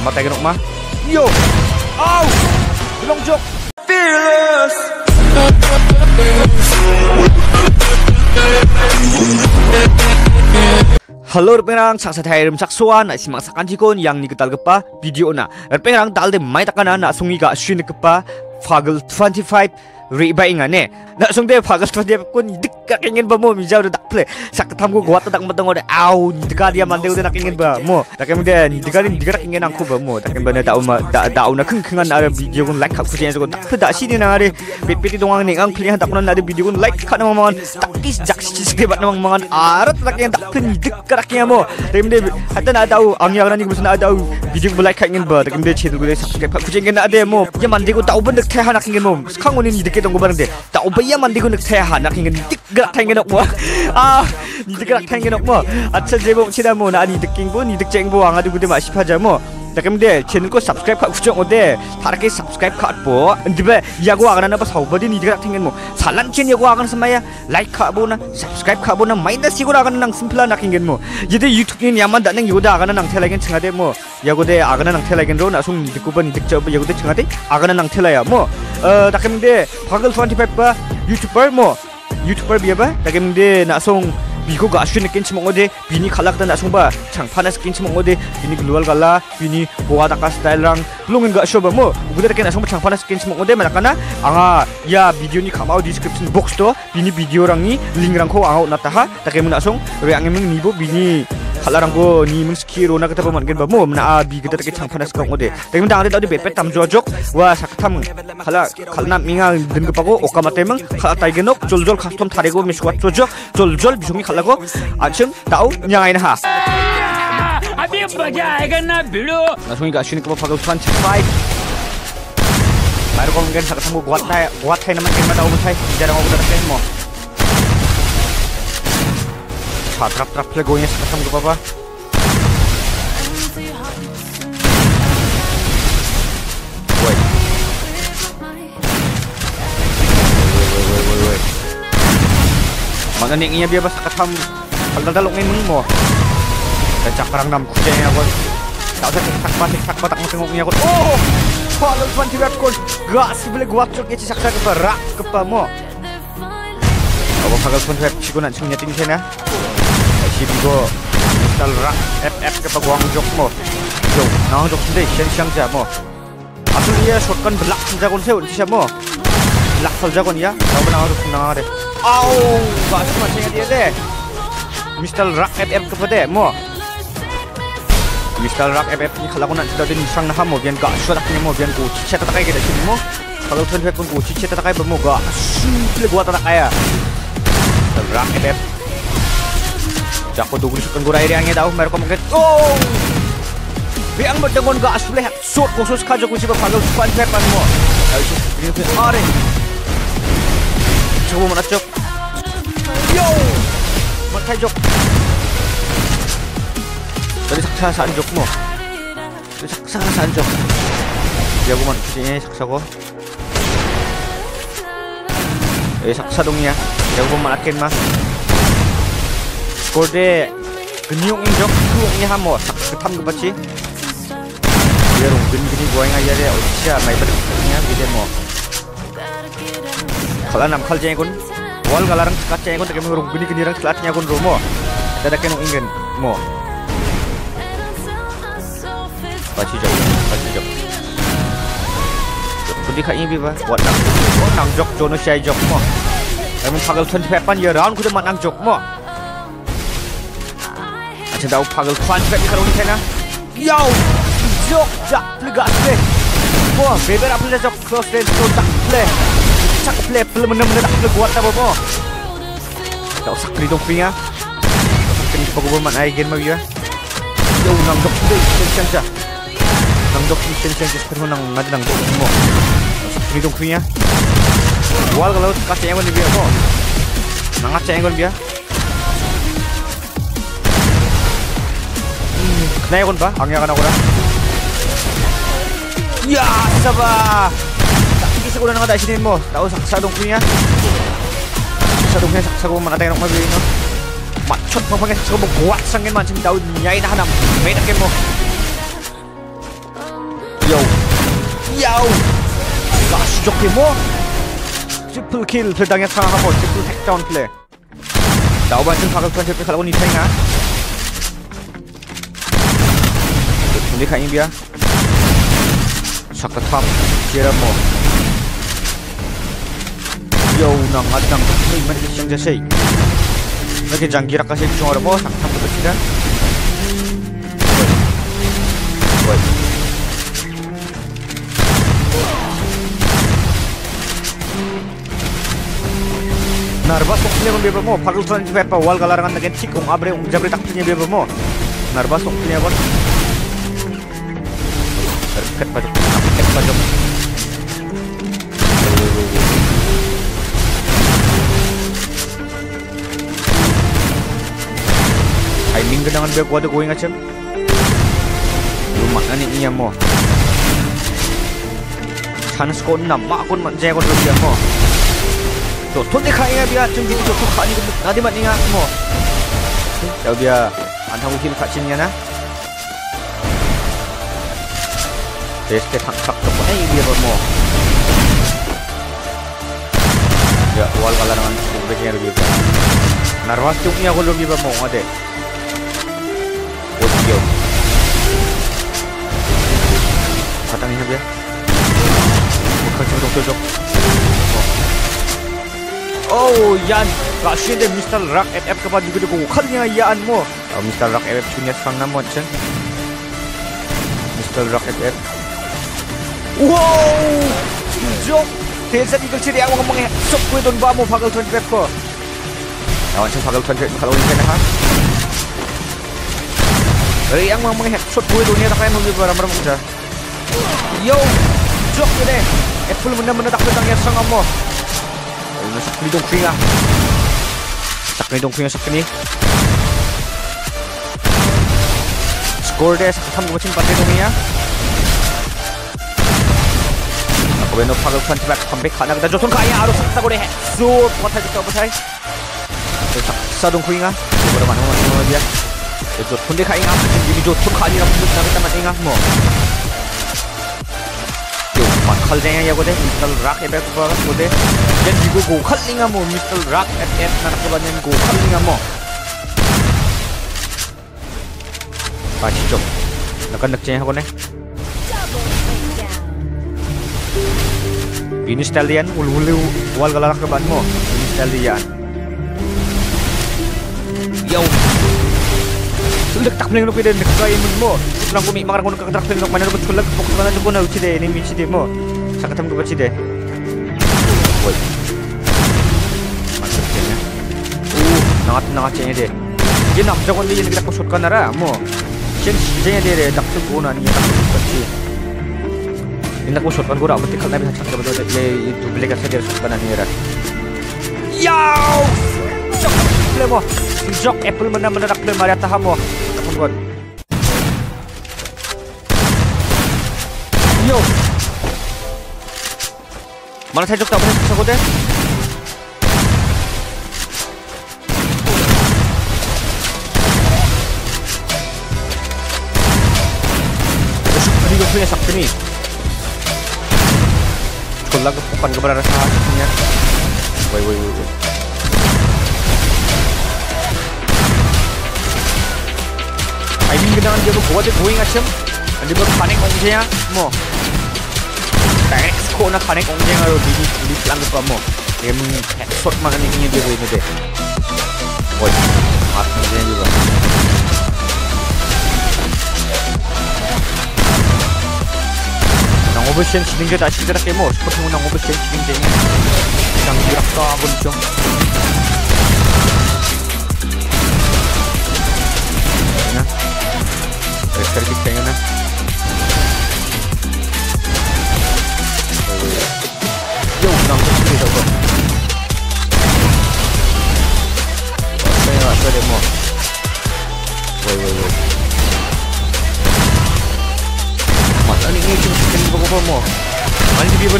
amat tayo ma. Yo! Ow! Long joke! Fearless. Halo pengrang saksa thai rum saksuan na simang sakan jikon yang ni ketal gepa video na. Pengrang dal de mai takana na sungi ga shin kepa Fagel 25 riba inga ne na sung de Fagel 25 kun dik ka kingen ba mo. Mi jaw dak ple sak tham go ode au dik dia mande ude nak kingen ba mo. Dak kem de dik ni dik kingen angku ba mo. Dak kem ba ne da da da na video kun like ka ku jen ple da si ni na are pit pit dong ni. Ang klihan dak na video kun like ka na man tak kis jak si si ba na man arat dak yang dak ple ni dik ka kingen mo. Dak de hata na ang ni musun na dau video kun like ka kingen ba dak kem de chedul go subscribe ka ku jen na ade mo. Ya mande ko dau ban dak thai ha na kingen mo. Khang ni dik ke dong go ba de dau ba ya mande ko dak thai ha na kingen dik ga thai ngen mo 아, 니들 그락 탱게 뭐 아차 제 보 치다 뭐 나니 느낀 거 니들 쟁보 안 가지고 데 마시파자 뭐 자, 그럼 데 채널 거 subscribe 하고 구정 어데 다르게 subscribe 하고 근데 야고 아가나 봐 사우버디 니들 그락 탱게 뭐 살란 chen 야고 아가나 스마야 like 하고나 subscribe 하고나 마이너스 시고 아가나 낭 심플라 나킹게 뭐 이제 유튜브 니 야만 다는 요다 아가나 낭 텔라겐 층하데 뭐 야고데 아가나 낭 텔라겐 로 나송 니들 거번 니들 저 야고데 층하데 아가나 낭 텔라야 뭐어 다케문데 바글 25바 유튜버 뭐 YouTuber biya ba? Tagay mende nak song Biko ga asyo nakin cimong ode Bini kalak dan nak song ba Chang panas kin cimong ode Bini halarangko ni munski ro na kata pa mangen ba mo na abi kata ke chang phanas ka ngode. Tegem dang de dau de be pe tam jo jok wa sak tham khala khalna minga din ko pago okamate mang kha tai genok jol jol khastom thare go miswat jo jo jol jol bisumi khala go achim tau nyangai na ha abi baga egan na bilo na sungi ka shin ko pago chan chai bai mar kon gen sak tham go gwat na gwat na man ke ma dau Trap trap trap legonya saktam ko papa Woi Mana ning iya biya basta katam Pagdadalok ni mo Dan cakrang nam kucing niya ko Tak usah tik-tak ba tik-tak ba Tak matengok niya ko Oh Follow 20 web ko Gak si beli gua cok Ichi saksa ke rak ke pa mo Ako pagal 20 web Chigo nak sungnya ting sana Si bigo Install rak FF ke pa guang jok mo. Yo Nang jok sendiri Sian siang ja mo. Asal dia shotgun belak Jagon sewa Siya mo. Belak sal jagon ya. Tau ba nang jok nang ada Au! Gak semua singa dia deh Mr. Rock FF ke pada mo. Mr. Rock FF ni kalau aku nak cerita ni sang nah mo bian gak suara punya mo. Bian ku cicet tak kaya kita sini mo. Kalau tuan tuan pun ku cicet tak kaya bermo gak simple gua tak kaya Mr. Rock FF Jako dugul sukan gura iri angin tahu mereka mungkin oh! Biang berdengon gak asli Sot khusus kajo ku siapa kalau fun fact pan mo Ayo ini tu are Coba mana cok? Yo! Makai jok Tadi saksa saan jok mo Tadi saksa saan jok Dia aku mana kucingnya saksa ko Eh saksa dong ya. Dia Kode Genyung in jok Kuang ni hamo ketam ke baci Dia rung geni geni gua yang aja dia Usia mai berdekatnya Dia mo Kalau nam kal jeng kun Wal galarang sekat jeng kun Tak kemeng rung geni geni rang selatnya kun rumo Dada kenung ingen Mo Baci jok Baci jok Kudi kak ini ba Wat nang Oh nang jok Jono siai jok mo Emang pagal 25 pan ya round kuda mat nang jok mo Macam tahu pagal 25 ni kalau ni sana Yo Jok Jak Plega play Mo Bebe nak play jok Close range So tak play Cak play Play mana-mana tak play Kuat tak apa mo Tak usah keri dong pinga Kini pa ko man ay game magya. Yo nang dok today tension siya. Nang tension siya pero nang ngad nang dok mo. Kini dong kuya. Wal kalau kasi yang biya mo. Nang at yang biya. Kaya Naikon ba? Ang yakan ako na. Yeah! Isa ba? Nakikisa ko na naman dahil sinin mo. Tao, saksadong ko niya. Saksadong niya, saksago mga tayo ng mabili, no? Matshot mo pag saksago mo. Buwat sangin man. Sini tao niya inahanap. May nakin mo. Yo! Yo! Gosh, joke mo! Triple kill. Sir, dangyan sa kahapon. Triple takedown play. Tao ba? Sir, sakal ko ang triple. Kala ko ni Cheng, ha? Tengah. Hindi kain dia. Sakta tam. Kira mo. Yo nang adang kasi man siyang jasay. Nagijanggira kasi yung oras mo. Sakta mo ba sila? Wait. Nervous kung punya bebo mo, pagul tuan di pepa wal galarangan dengan cik kung abre ung jabre tak punya. Nervous kung punya bon. Terket pajak, terket pajak. Timing ka dengan bebo ada going acem. Lumak ni iya mo. Chance ko na ma kon man jaya kon dia mo. So, tuan dia kaya dia cem gitu tu kak ni nadi mat ninga mo. Jauh dia antang ukil kak cing na. Des ke tak tak tu eh dia mo. Ya, wal kala dengan begini lebih. Narwas tu punya kalau lebih mo ada. Oh, dia. Katang ini dia. Bukan cuma dok dok. Oh, yan. Kasi de Mr. Rock FF kapag di ko ko kanya yaan mo. Oh, Mr. Rock FF punya sang nama chen. Mr. Rock FF. Wow! Jok. Tensa di kecil yang ngomong eh. Sok gue don ba mo pagal 20 FF ko. Awan siya pagal 20 kalau ini ha. Dari yang ngomong eh. Sok gue don niya takayan huli bara maram siya. Yo! Jok ini. Apple benar-benar tak pedang yang sang mo. Ayun na sa klidong kringa. Sa klidong kringa sa kini. Score deh sa katam gumacin pati nung niya. Ako ba no pagod punch back comeback ka nagda joton kaya aro sa tago deh. So patay dito ba tay? Sa sa dong kringa. Di ba naman naman dia. Ito kundi kaya nga hindi joton kaya na pundot na kita matinga mo. Yo, makal deh ya gode. Misal rak ebe ko ba gode. Yan di ko go kalinga mo Mr. Rock FF na nakaban yan go kalinga mo. Pachi chok. Nakanak siya ako ne. Ini style ulu-ulu wal galak kaban mo. Ini style. Yo. Sudah tak mending lupa dan kaya mo. Lang kumi makar ko nakakatrak din ng manalo ko lag ko na ko na uchi de ni mi chi de mo. Sakatam ko ba chi de. Woi. Masuk kayaknya. Uh, nangat nangat cengnya deh. Dia nak jago ni yang kita kusut kan nara, mo. Ceng cengnya deh deh, dak tu guna ni tak kusut sih. Betul dia itu beli kasih dia kusut kan ni era. Yow! Jok, play mo. Jok apple mana mana dak play Maria taham mo. Kapag god. Yo. Mana saya jok tak boleh sakot deh. Hindi ko punya sakti ni. Kung lang kapan ka para sa akin niya. Wait, wait, wait, wait. I mean, ganang dia ko buat dia going asyam. Andi ba panik ong siya mo. Direct ko na panik ong siya ngaro di di lang pa mo. Em headshot mga ninyo dia ko ini deh. Wait, at mo dia juga. Nang obesyen sining dia tak sikira kemo, seperti nang obesyen sining dia. Nang dirak ka abon siyong. Na.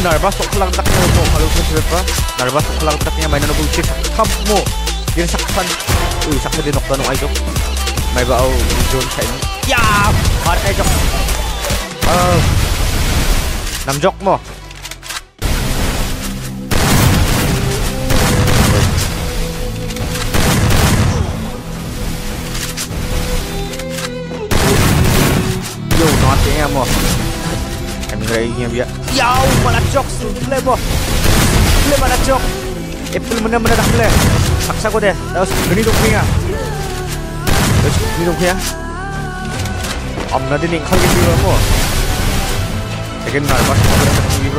Narva sok lang taknya mo kalau sa Trevor Narva sok lang taknya may nanubog siya sa camp mo yun saksan uy saksan din okta nung ay jok. May bao zone sa inyo yeah hard ay jok uh, namjok mo. Yo, nó tiếng em lagi yang biar. Yaw, malacok. Simple mo. Simple malacok. Apple mana-mana dah boleh. Paksa ko deh. Terus gini dong punya. Terus gini dong punya. Am na din ingkal gini mo. Again, narpas mo ko sa gini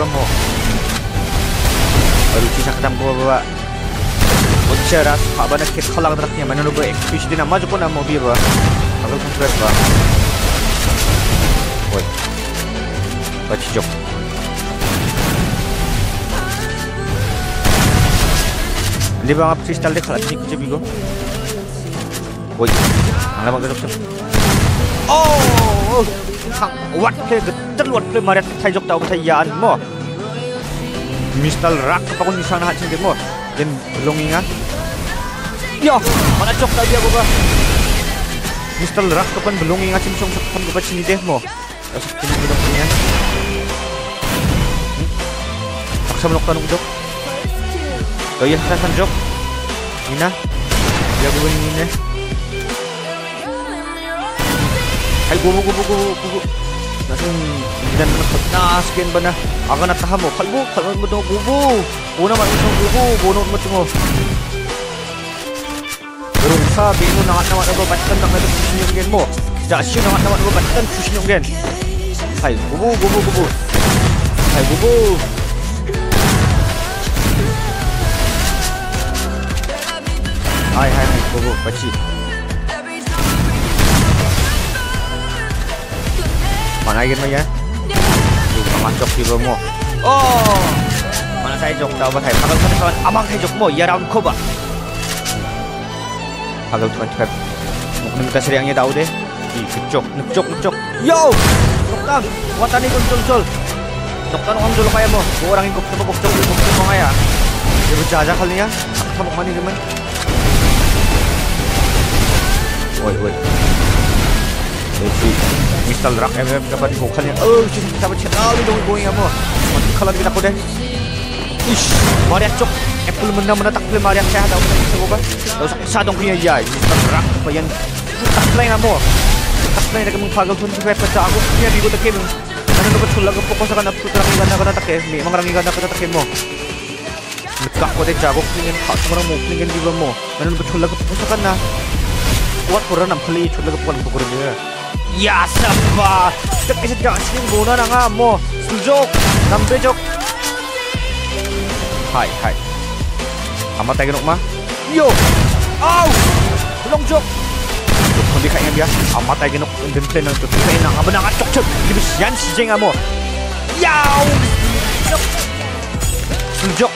mo. Baru kisah ketam ko ba. Bicara apa nak kita kalang teraknya mana nubu ekspedisi di nama jepun nama mobil ba. Agak kompres ba. Oi. Baca jok. Di bawah kristal dek kalah ni kerja bigo. Oi. Ang lamang jok. Oh. Geter wat ke maret thai jok tau thai mo. Mistal rak apa pun di sana hat singkir mo. Dan belum ingat. Ya, mana cok tadi aku ba? Mistal rak ingat sim song sakam ko sini deh mo. Terus kini kita punya. Paksa melok tanong jok. Oh iya, saya jok. Ina. Ya gue ini. Hai gubu gubu gubu gubu. Nasun hindi na nas ken ba na? Aga na tahamo. Kalbo, kalbo mo to gubu. Una man mo gubu, buno mo mo. Pero sabi mo na naman ako batan na ngayon yung gen mo. Jasyo na naman ako batan kusin yung gen. Hai gubu gubu gubu. Hai. Hai hai hai gubu baci. Mana lagi ya? Tuh, masuk di mo. Oh, mana saya jok tahu bahaya. Kalau saya kawan amang saya jok mo, ya round koba. Kalau tuan cakap, mungkin kita seriangnya tahu deh. Ih, kecok, ngecok, ngecok. Yo, dokter, watan ini kuncul kuncul. Dokter orang dulu kayak mo, orang kok kok kok kok kok kaya. Dia berjajah kali ya. Kamu mana teman? Mistal Rak MM dapat dibukanya Oh, sih kita baca tahu dong going apa Mati kalau kita kode Ish, Maria cok. Apple mena mena tak boleh Maria sehat tahu tak bisa bukan Tahu sak sadong punya ya Mistal Rak apa yang tak lain amo Tak lain nak mengpagal pun juga baca. Aku punya bigo tak kem Mana lu betul lagu pokok sekarang aku terang ganda kata tak kem Memang orang ganda kata tak kem mo Nekak ko de jago pingin kau semua mo pingin di mo Mana lu betul lagu pokok sekarang Kuat pura nam kali chut lagu pokok pokok dia Ya sabah Cek isa jangan sini guna na nga mo Suljok Nambejok Hai hai Amat tayo ma Yo Aw Tulong jok Jok hindi kaya nga biya Amat tayo ginok Ang dimple ng tuti Kaya nga nga ba nga Chok chok Di ba yan si Jeng mo Yaw Suljok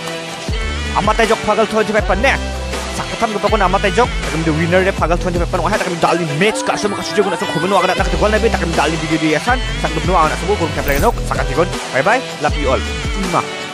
Amat tayo jok Pagal 25 pa ne sakatam gipa ko na amatay jok takam di winner de pagal 20 pepan wahai takam dali match kasum kasu jok na sum kumen wakana nak tegol nabi takam dali video dia san sakatam nuwa anak sumu kum kem lagi nuk sakat jikun bye bye love you all ima